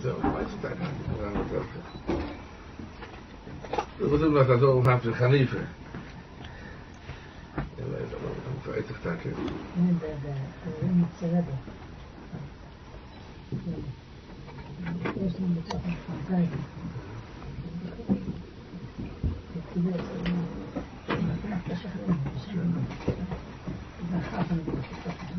zo, maar is we doen dat zo te gaan liever. Wij een vijftig takken. Niet hebben. Eerst moet toch nog gaan kijken. Niet. Ik ben. Ik